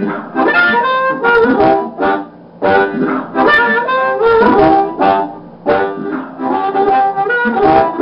Thank you.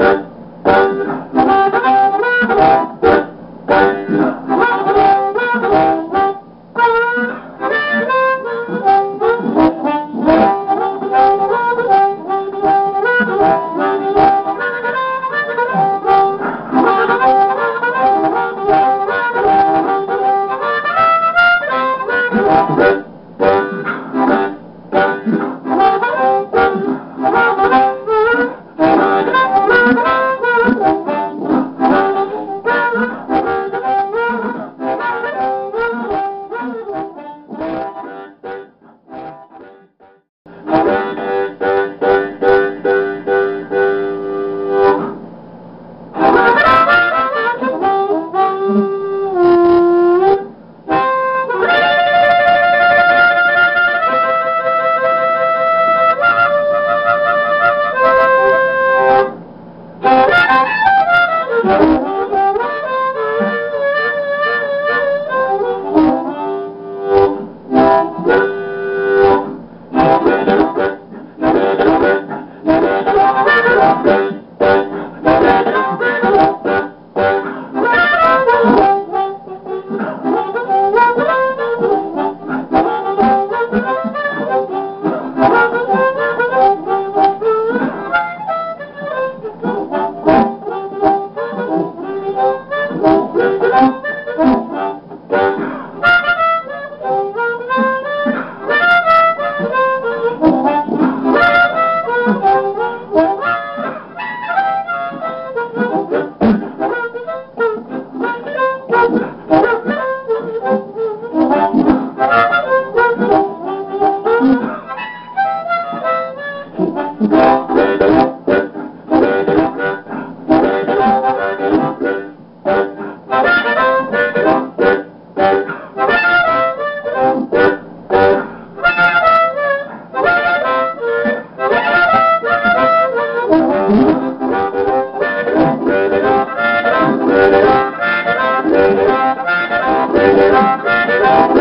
Papa. Thank you.